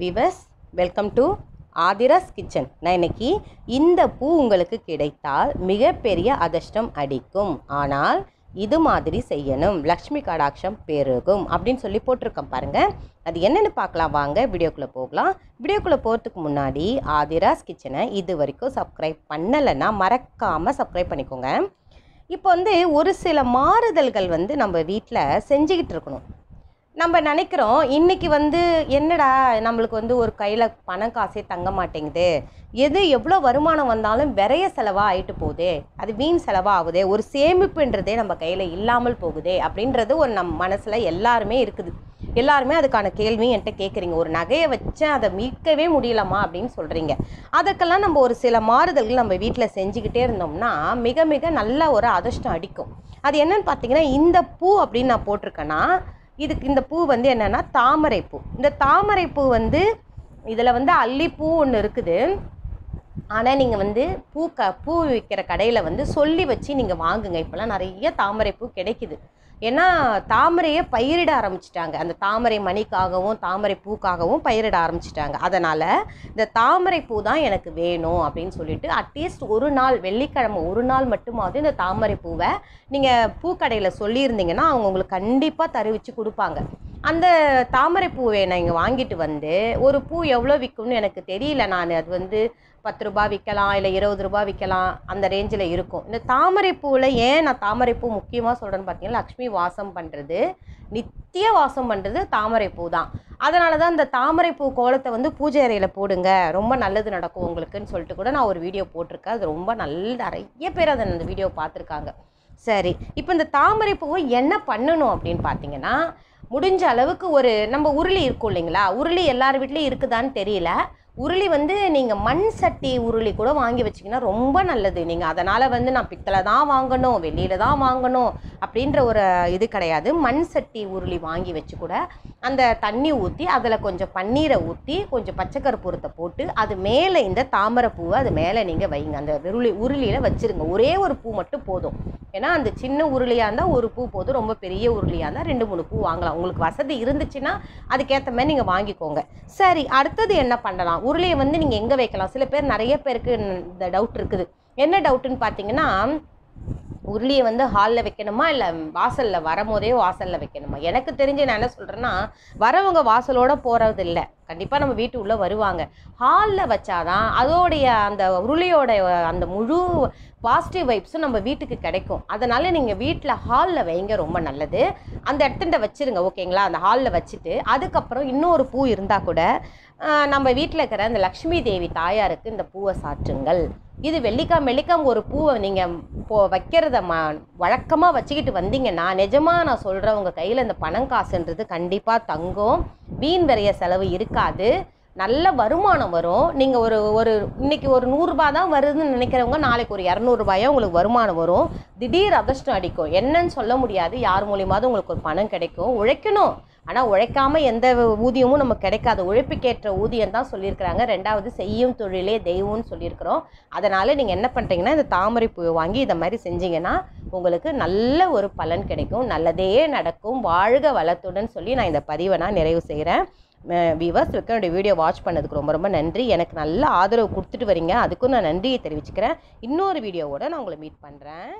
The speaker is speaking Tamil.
Viewers welcome to Aathira's kitchen நான் இன்னைக்கு இந்த பூ உங்களுக்கு கிடைத்தால் மிகப்பெரிய அதிர்ஷ்டம் அடிக்கும். ஆனால் இது மாதிரி செய்யணும். லக்ஷ்மி கடாட்சம் பெருகும் அப்படின்னு சொல்லி போட்டிருக்கோம் பாருங்கள் அது என்னென்னு பார்க்கலாம். வாங்க வீடியோக்குள்ளே போகலாம். வீடியோக்குள்ளே போகிறதுக்கு முன்னாடி ஆதிராஸ் கிச்சனை இது வரைக்கும் சப்ஸ்கிரைப் பண்ணலைன்னா மறக்காமல் சப்ஸ்கிரைப் பண்ணிக்கோங்க. இப்போ வந்து ஒரு சில மாறுதல்கள் வந்து நம்ம வீட்டில் செஞ்சுக்கிட்டு இருக்கணும். நம்ம நினைக்கிறோம் இன்னைக்கு வந்து என்னடா நம்மளுக்கு வந்து ஒரு கையில் பணம் காசே தங்க மாட்டேங்குது. எது எவ்வளோ வருமானம் வந்தாலும் விரைய செலவாக ஆகிட்டு போகுதே. அது வீண் செலவாக ஆகுதே. ஒரு சேமிப்புன்றதே நம்ம கையில் இல்லாமல் போகுதே அப்படின்றது ஒரு நம் மனசில் எல்லாருமே இருக்குது. எல்லாருமே அதுக்கான கேள்வியும் என்கிட்ட கேட்குறீங்க ஒரு நகையை வச்சு அதை மீட்கவே முடியலமா அப்படின்னு சொல்கிறீங்க அதுக்கெல்லாம் நம்ம ஒரு சில மாறுதல்கள் நம்ம வீட்டில் செஞ்சுக்கிட்டே இருந்தோம்னா மிக மிக நல்ல ஒரு அதிர்ஷ்டம் அடிக்கும். அது என்னன்னு பார்த்தீங்கன்னா இந்த பூ அப்படின்னு நான் போட்டிருக்கேன்னா இதுக்கு இந்த பூ வந்து என்னென்னா தாமரை பூ இந்த தாமரை பூ வந்து இதில் வந்து அல்லிப்பூ ஒன்று இருக்குது. ஆனால் நீங்கள் வந்து பூ க பூ விற்கிற கடையில் வந்து சொல்லி வச்சு நீங்கள் வாங்குங்க. இப்போல்லாம் நிறைய தாமரை பூ கிடைக்குது. ஏன்னா தாமரையை பயிரிட ஆரம்பிச்சிட்டாங்க. அந்த தாமரை மணிக்காகவும் தாமரை பூக்காகவும் பயிரிட ஆரம்பிச்சிட்டாங்க. அதனால் இந்த தாமரை பூ தான் எனக்கு வேணும் அப்படின்னு சொல்லிட்டு அட்லீஸ்ட் ஒரு நாள் வெள்ளிக்கிழமை ஒரு நாள் மட்டுமாவது இந்த தாமரை பூவை நீங்கள் பூக்கடையில் சொல்லியிருந்தீங்கன்னா அவங்க உங்களுக்கு கண்டிப்பாக தருவிச்சு கொடுப்பாங்க. அந்த தாமரை பூவை நான் இங்கே வாங்கிட்டு வந்து ஒரு பூ எவ்வளோ விற்கும்னு எனக்கு தெரியல நான். அது வந்து பத்து ரூபா விற்கலாம் இல்லை இருபது ரூபாய் விற்கலாம் அந்த ரேஞ்சில் இருக்கும். இந்த தாமரை பூவில் ஏன் நான் தாமரை பூ முக்கியமாக சொல்கிறேன்னு பார்த்தீங்கன்னா லக்ஷ்மி வாசம் பண்ணுறது நித்திய வாசம் பண்ணுறது தாமரை பூ தான். அதனால தான் இந்த தாமரை பூ கோலத்தை வந்து பூஜை அறையில் போடுங்க. ரொம்ப நல்லது நடக்கும் உங்களுக்குன்னு சொல்லிட்டு கூட நான் ஒரு வீடியோ போட்டிருக்கேன். அது ரொம்ப நல்ல நிறைய பேர் அதை அந்த வீடியோ பார்த்துருக்காங்க. சரி இப்போ இந்த தாமரை பூவை என்ன பண்ணணும் அப்படின்னு பார்த்தீங்கன்னா முடிஞ்ச அளவுக்கு ஒரு நம்ம உருளி இருக்கும் இல்லைங்களா? உருளி எல்லார் வீட்லேயும் இருக்குதான்னு தெரியல. உருளி வந்து நீங்கள் மண் சட்டி உருளி கூட வாங்கி வச்சிங்கன்னா ரொம்ப நல்லது. நீங்கள் அதனால் வந்து நான் பித்தளை தான் வாங்கணும் வெளியில் தான் வாங்கணும் அப்படின்ற ஒரு இது கிடையாது. மண் சட்டி உருளி வாங்கி வச்சு கூட அந்த தண்ணி ஊற்றி அதில் கொஞ்சம் பன்னீரை ஊற்றி கொஞ்சம் பச்சை கற்பூரத்தை போட்டு அது மேலே இந்த தாமரை பூவை அது மேலே நீங்கள் வைங்க. அந்த உருளி உருளியில் வச்சுருங்க. ஒரே ஒரு பூ மட்டும் போதும். ஏன்னா அந்த சின்ன உருளியாக இருந்தால் ஒரு பூ போதும் ரொம்ப பெரிய உருளியாக இருந்தால் ரெண்டு மூணு பூ வாங்கலாம். உங்களுக்கு வசதி இருந்துச்சுன்னா அதுக்கேற்ற மாதிரி நீங்கள் வாங்கிக்கோங்க. சரி அடுத்தது என்ன பண்ணலாம்? உருளையை வந்து நீங்கள் எங்கே வைக்கலாம்? சில பேர் நிறைய பேருக்கு இந்த டவுட் இருக்குது. என்ன டவுட்டுன்னு பார்த்தீங்கன்னா உருளியை வந்து ஹாலில் வைக்கணுமா? இல்லை வாசலில் வரும்போதே வாசலில் வைக்கணுமா? எனக்கு தெரிஞ்சு நான் என்ன சொல்கிறேன்னா வரவங்க வாசலோடு போகிறது இல்லை கண்டிப்பாக நம்ம வீட்டு உள்ளே வருவாங்க. ஹாலில் வச்சாதான் அதோடைய அந்த உருளியோட அந்த முழு பாசிட்டிவ் வைப்ஸும் நம்ம வீட்டுக்கு கிடைக்கும். அதனால் நீங்கள் வீட்டில் ஹாலில் வைங்க ரொம்ப நல்லது. அந்த இடத்துல வச்சுருங்க ஓகேங்களா அந்த ஹாலில் வச்சுட்டு அதுக்கப்புறம் இன்னொரு பூ இருந்தால் கூட நம்ம வீட்டில் இருக்கிற அந்த லக்ஷ்மி தேவி தாயாருக்கு இந்த பூவை சாற்றுங்கள். இது வெள்ளிக்காய் வெள்ளிக்காய் ஒரு பூவை நீங்கள் போ வைக்கிறத ம வழக்கமாக வச்சுக்கிட்டு வந்தீங்கன்னா நிஜமாக நான் சொல்கிறேன் உங்கள் கையில் இந்த பணம் காசுன்றது கண்டிப்பாக தங்கும். வீண் விரைய செலவு இருக்காது. நல்ல வருமானம் வரும். நீங்கள் ஒரு ஒரு இன்னைக்கு ஒரு நூறுரூபா தான் வருதுன்னு நினைக்கிறவங்க நாளைக்கு ஒரு இரநூறுபாயோ உங்களுக்கு வருமானம் வரும். திடீர் அதிர்ஷ்டம் அடிக்கும். என்னன்னு சொல்ல முடியாது. யார் மூலியமாவது உங்களுக்கு ஒரு பணம் கிடைக்கும். உழைக்கணும். ஆனால் உழைக்காம எந்த ஊதியமும் நமக்கு கிடைக்காது. உழைப்புக்கேற்ற ஊதியம் தான் சொல்லியிருக்கிறாங்க. ரெண்டாவது செய்யும் தொழிலே தெய்வம்னு சொல்லியிருக்கிறோம். அதனால் நீங்கள் என்ன பண்ணுறீங்கன்னா இந்த தாமரை பூவை வாங்கி இதை மாதிரி செஞ்சீங்கன்னா உங்களுக்கு நல்ல ஒரு பலன் கிடைக்கும். நல்லதே நடக்கும். வாழ்க வளத்துடன் சொல்லி நான் இந்த பதிவை நான் நிறைவு செய்கிறேன். வியூவர்ஸ் என்னுடைய வீடியோ வாட்ச் பண்ணதுக்கு ரொம்ப ரொம்ப நன்றி. எனக்கு நல்ல ஆதரவு கொடுத்துட்டு வரீங்க. அதுக்கும் நான் நன்றியை தெரிவிச்சுக்கிறேன். இன்னொரு வீடியோவோட நான் உங்களை மீட் பண்ணுறேன்